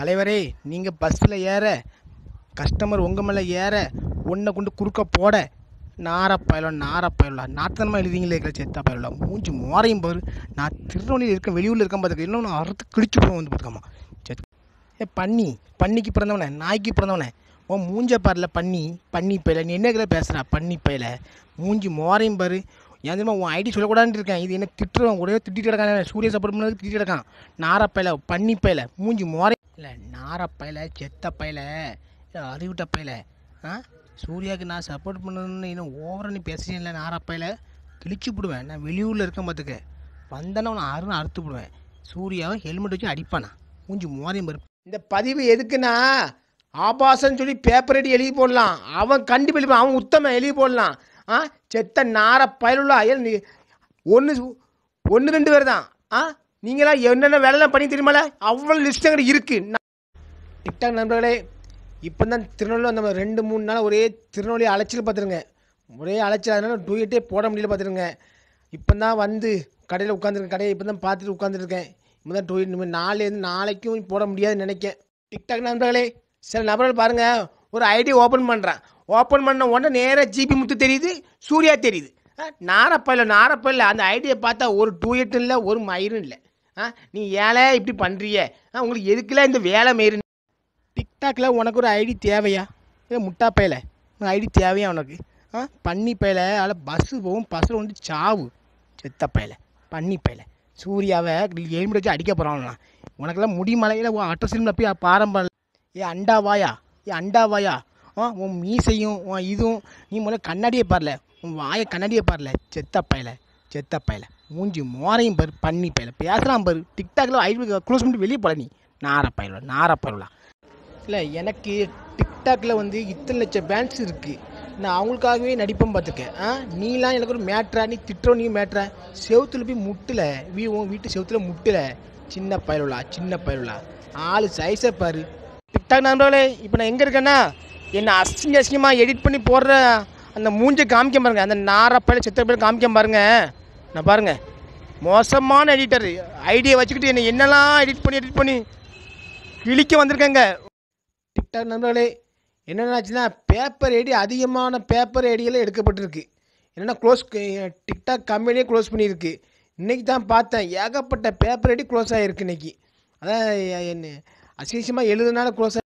தலைவரே நீங்கள் பஸ்ஸில் ஏற கஸ்டமர் உங்கள் மேலே ஏற ஒன்றை கொண்டு குறுக்க போட. நாரப்பயலம் நாரப்பயலாம் நாத்தனமாக எழுதிங்களே இருக்கிற செத்தா பயலாம் மூஞ்சி மோரையும் பாரு. நான் திருநெல்வேலியில் இருக்கேன் வெளியூரில் இருக்கேன் பார்த்துக்க இன்னொன்று அறுத்து கிழிச்சு போடுவோம் வந்து பார்த்துக்காமா செத் ஏ பன்னி. பன்னிக்கு பிறந்தவனே நாய்க்கு பிறந்தவனே. உன் மூஞ்ச பாருல பன்னி. பண்ணி பயில. நீ என்ன பேசுகிறா பண்ணி பயில. மூஞ்சி மோரையும் பாரு. ஏன் தெரியுமா உன் ஐடி சொல்லக்கூடாதுன்னு இருக்கேன். இது என்ன திட்டுறவன் கூட திட்டிட்டு இருக்கான். சூரிய சப்போர்ட் பண்ணது திட்டிட்டு இருக்கான். நாரப்பையில பண்ணி பையில. மூஞ்சி மோரை இல்லை நாரப்பையில செத்த இல்லை அறிவிட்ட ஆ? சூர்யாவுக்கு நான் சப்போர்ட் பண்ணணும்னு இன்னும் ஓவராக நீ பேசுறீங்கள நாரப்பையில? கிழிச்சு விடுவேன். நான் வெளியூரில் இருக்கேன் பார்த்துக்க வந்தேன்னா அவனை அருண் அறுத்து விடுவேன். சூர்யாவை ஹெல்மெட் வச்சு அடிப்பானா? மூஞ்சி மோதையும் பருப்பு இந்த பதிவு எதுக்குன்னா ஆபாசன்னு சொல்லி பேப்பர் அடி எழுதி போடலாம். அவன் கண்டுபிடிப்பான். அவன் உத்தம எழுதி போடலாம். ஆ? செத்த நார பயலுள்ள அயல் நீ ஒன்று ஒன்று ரெண்டு பேர் தான். ஆ? நீங்களா என்னென்ன வேலைலாம் பண்ணி தெரியுமால? அவ்வளோ லிஸ்ட் அங்கே இருக்கு. நான் டிக்டாக் நண்பர்களே இப்போ தான் திருநெல்வேலி அந்த ரெண்டு மூணு நாள் ஒரே திருநெல்வேலி அலைச்சல் பார்த்துருங்க. ஒரே அலைச்சல் அதனால டூயட்டே போட முடியல பார்த்துருங்க. இப்போ தான் வந்து கடையில் உட்காந்துருக்கேன் கடையை இப்போ தான் பார்த்துட்டு உட்காந்துருக்கேன் இப்போ தான் டூயட் இனிமேல் நாளைலேருந்து நாளைக்கும் போட முடியாதுன்னு நினைக்கேன். டிக்டாக் நண்பர்களே சில நபர்கள் பாருங்கள் ஒரு ஐடி ஓப்பன் பண்ணுறான் ஓப்பன் பண்ண உடனே நேராக ஜிபி முத்து தெரியுது சூர்யா தெரியுது. நாரப்பா இல்லை நாரப்பா இல்லை அந்த ஐடியை பார்த்தா ஒரு டூயட்டும் இல்லை ஒரு மயிரும் இல்லை. ஆ நீ ஏழை இப்படி பண்ணுறிய ஆ உங்களுக்கு எதுக்குல இந்த வேலை மயிறு டிக்டாக்ல உனக்கு ஒரு ஐடி தேவையா? ஏ முட்டா பையில. உனக்கு ஐடி தேவையா உனக்கு? ஆ பன்னி பையில. அதில் பஸ்ஸு போகும். பஸ்ஸில் வந்து சாவு. செத்த பையில. பன்னி பையில. சூர்யாவை எலும்பு வச்சு அடிக்க போகிறாங்கண்ணா உனக்கெல்லாம் முடிமலையில் அட்ட சினிமா போய் பாரம்பரியம் ஏ அண்டா வாயா? ஏ அண்டா வாயா? ஆ உன் மீசையும் உன் இதுவும் நீ முதல்ல கண்ணாடியே பாரல. உன் வாயை கண்ணாடியே பாரல. செத்த பையல. செத்த பையல. மூஞ்சி மோரையும் பாரு பண்ணி பையல. பேசுகிறான் பாரு டிக்டாக்ல ஐடி க்ளோஸ் பண்ணிட்டு வெளியே போல நீ. நார பயில நார பயிலா இல்லை எனக்கு டிக்டாக்ல வந்து இத்தனை லட்சம் பேன்ஸ் இருக்குது நான் அவங்களுக்காகவே நடிப்பேன் பார்த்துருக்கேன் ஆ? நீலாம் எனக்கு ஒரு மேட்ரா நீ திட்டுறோம் நீ மேட்ரா. செவுத்துல போய் முட்டல வீ உன் வீட்டு செவுத்துல முட்டல. சின்ன பயலுலா சின்ன பயலுலா ஆளு சைஸை பாரு. டிக்டாக் நண்பர்களே இப்போ நான் எங்கே இருக்கேன்னா என்னை அசிங்க அசிங்கமாக எடிட் பண்ணி போடுற அந்த மூஞ்சை காமிக்க பாருங்க. அந்த நாரப்பையில செத்த பேர் காமிக்க பாருங்கள் நான் பாருங்க மோசமான எடிட்டர் ஐடியா வச்சுக்கிட்டு என்னை என்னெல்லாம் எடிட் பண்ணி எடிட் பண்ணி கிழிக்க வந்திருக்கேங்க. டிக்டாக் நண்பர்களே என்னென்னாச்சுன்னா பேப்பர் ஐடி அதிகமான பேப்பர் ஏடியெல்லாம் எடுக்கப்பட்டிருக்கு. என்னென்னா க்ளோஸ் டிக்டாக் கம்பெனியே க்ளோஸ் பண்ணியிருக்கு. இன்றைக்கி தான் பார்த்தேன் ஏகப்பட்ட பேப்பர் ஐடி க்ளோஸ் ஆகிருக்கு இன்றைக்கி அதான் என்ன அசிங்கமாக எழுதுனால க்ளோஸ்